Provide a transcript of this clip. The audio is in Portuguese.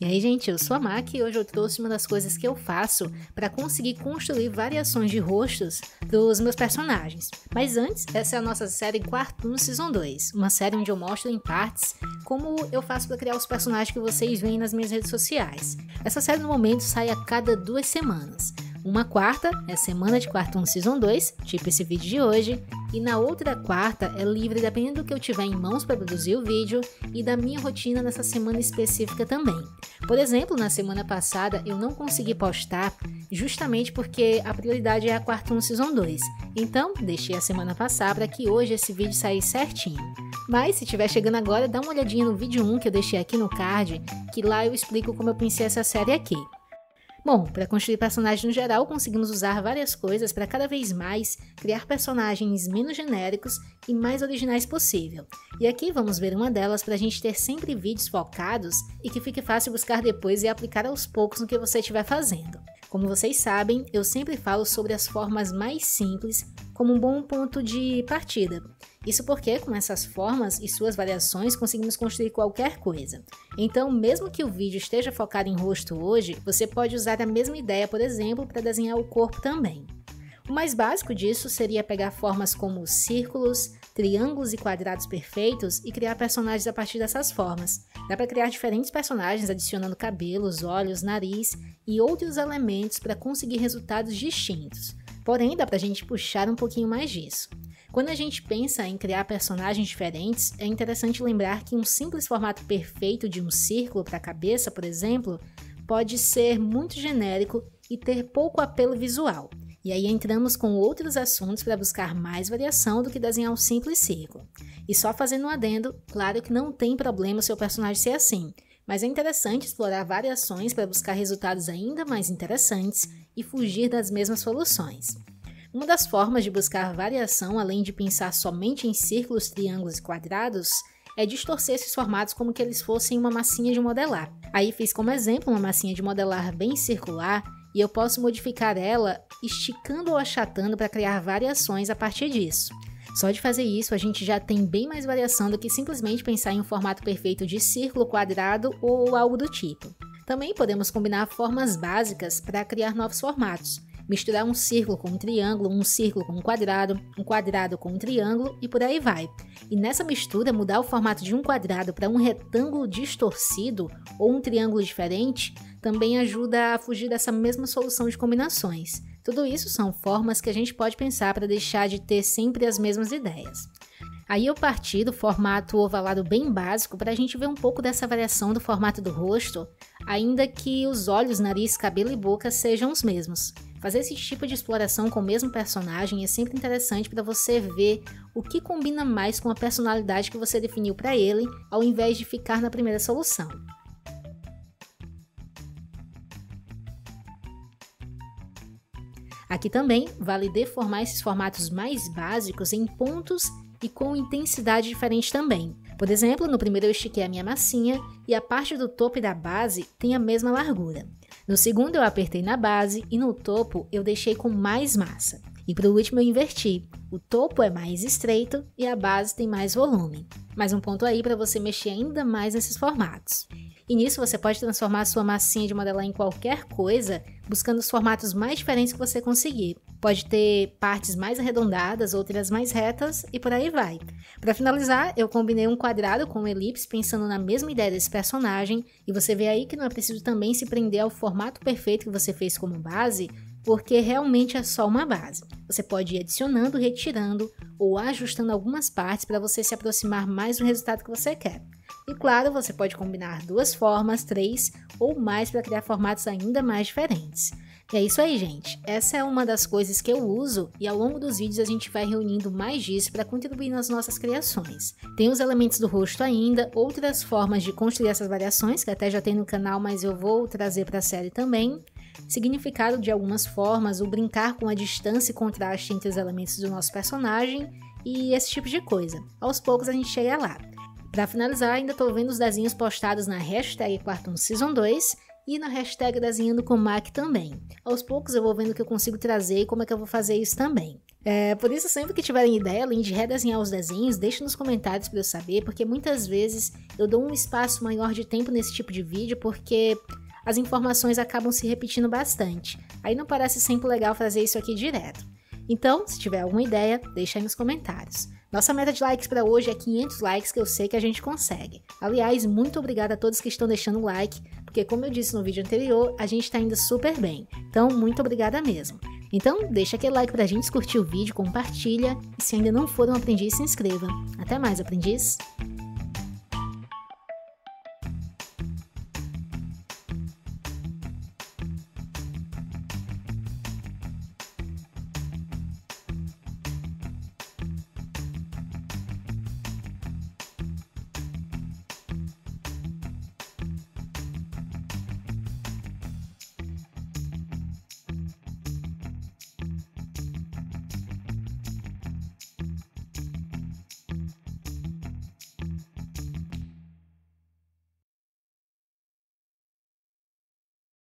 E aí, gente, eu sou a Mac e hoje eu trouxe uma das coisas que eu faço para conseguir construir variações de rostos dos meus personagens. Mas antes, essa é a nossa série Quartum Season 2, uma série onde eu mostro em partes como eu faço para criar os personagens que vocês veem nas minhas redes sociais. Essa série no momento sai a cada duas semanas. Uma quarta é semana de Quartum Season 2, tipo esse vídeo de hoje, e na outra quarta é livre dependendo do que eu tiver em mãos para produzir o vídeo e da minha rotina nessa semana específica também. Por exemplo, na semana passada eu não consegui postar justamente porque a prioridade é a Quartum Season 2. Então, deixei a semana passar para que hoje esse vídeo saísse certinho. Mas se estiver chegando agora, dá uma olhadinha no vídeo 1 que eu deixei aqui no card, que lá eu explico como eu pensei essa série aqui. Bom, para construir personagens no geral, conseguimos usar várias coisas para cada vez mais criar personagens menos genéricos e mais originais possível. E aqui vamos ver uma delas para a gente ter sempre vídeos focados e que fique fácil buscar depois e aplicar aos poucos no que você estiver fazendo. Como vocês sabem, eu sempre falo sobre as formas mais simples como um bom ponto de partida. Isso porque, com essas formas e suas variações, conseguimos construir qualquer coisa. Então, mesmo que o vídeo esteja focado em rosto hoje, você pode usar a mesma ideia, por exemplo, para desenhar o corpo também. O mais básico disso seria pegar formas como círculos, triângulos e quadrados perfeitos e criar personagens a partir dessas formas. Dá para criar diferentes personagens adicionando cabelos, olhos, nariz e outros elementos para conseguir resultados distintos. Porém, dá para a gente puxar um pouquinho mais disso. Quando a gente pensa em criar personagens diferentes, é interessante lembrar que um simples formato perfeito de um círculo para a cabeça, por exemplo, pode ser muito genérico e ter pouco apelo visual. E aí entramos com outros assuntos para buscar mais variação do que desenhar um simples círculo. E só fazendo um adendo, claro que não tem problema o seu personagem ser assim, mas é interessante explorar variações para buscar resultados ainda mais interessantes e fugir das mesmas soluções. Uma das formas de buscar variação, além de pensar somente em círculos, triângulos e quadrados, é distorcer esses formatos como que eles fossem uma massinha de modelar. Aí fiz como exemplo uma massinha de modelar bem circular e eu posso modificar ela esticando ou achatando para criar variações a partir disso. Só de fazer isso, a gente já tem bem mais variação do que simplesmente pensar em um formato perfeito de círculo, quadrado ou algo do tipo. Também podemos combinar formas básicas para criar novos formatos misturar um círculo com um triângulo, um círculo com um quadrado, um quadrado com um triângulo e por aí vai. E nessa mistura, mudar o formato de um quadrado para um retângulo distorcido ou um triângulo diferente também ajuda a fugir dessa mesma solução de combinações. Tudo isso são formas que a gente pode pensar para deixar de ter sempre as mesmas ideias. Aí eu parti do formato ovalado bem básico para a gente ver um pouco dessa variação do formato do rosto, ainda que os olhos, nariz, cabelo e boca sejam os mesmos. Fazer esse tipo de exploração com o mesmo personagem é sempre interessante para você ver o que combina mais com a personalidade que você definiu para ele, ao invés de ficar na primeira solução. Aqui também vale deformar esses formatos mais básicos em pontos e com intensidade diferente também. Por exemplo, no primeiro eu estiquei a minha massinha e a parte do topo e da base tem a mesma largura. No segundo eu apertei na base e no topo eu deixei com mais massa. E para o último eu inverti. O topo é mais estreito e a base tem mais volume. Mais um ponto aí para você mexer ainda mais nesses formatos. E nisso você pode transformar sua massinha de modelar em qualquer coisa, buscando os formatos mais diferentes que você conseguir. Pode ter partes mais arredondadas, outras mais retas e por aí vai. Para finalizar, eu combinei um quadrado com um elipse pensando na mesma ideia desse personagem, e você vê aí que não é preciso também se prender ao formato perfeito que você fez como base, porque realmente é só uma base. Você pode ir adicionando, retirando ou ajustando algumas partes para você se aproximar mais do resultado que você quer. E claro, você pode combinar duas formas, três ou mais para criar formatos ainda mais diferentes. E é isso aí, gente. Essa é uma das coisas que eu uso e ao longo dos vídeos a gente vai reunindo mais disso para contribuir nas nossas criações. Tem os elementos do rosto ainda, outras formas de construir essas variações que até já tem no canal, mas eu vou trazer para a série também. Significado de algumas formas, o brincar com a distância e contraste entre os elementos do nosso personagem e esse tipo de coisa. Aos poucos a gente chega lá. Para finalizar, ainda estou vendo os desenhos postados na hashtag Quartum Season 2 e na hashtag Desenhando com Mac também. Aos poucos eu vou vendo o que eu consigo trazer e como é que eu vou fazer isso também. É, por isso, sempre que tiverem ideia, além de redesenhar os desenhos, deixe nos comentários para eu saber, porque muitas vezes eu dou um espaço maior de tempo nesse tipo de vídeo, porque as informações acabam se repetindo bastante. Aí não parece sempre legal fazer isso aqui direto. Então, se tiver alguma ideia, deixa aí nos comentários. Nossa meta de likes para hoje é 500 likes, que eu sei que a gente consegue. Aliás, muito obrigada a todos que estão deixando like, porque como eu disse no vídeo anterior, a gente está indo super bem. Então, muito obrigada mesmo. Então, deixa aquele like pra gente, curtir o vídeo, compartilha e se ainda não for um aprendiz, se inscreva. Até mais, aprendiz!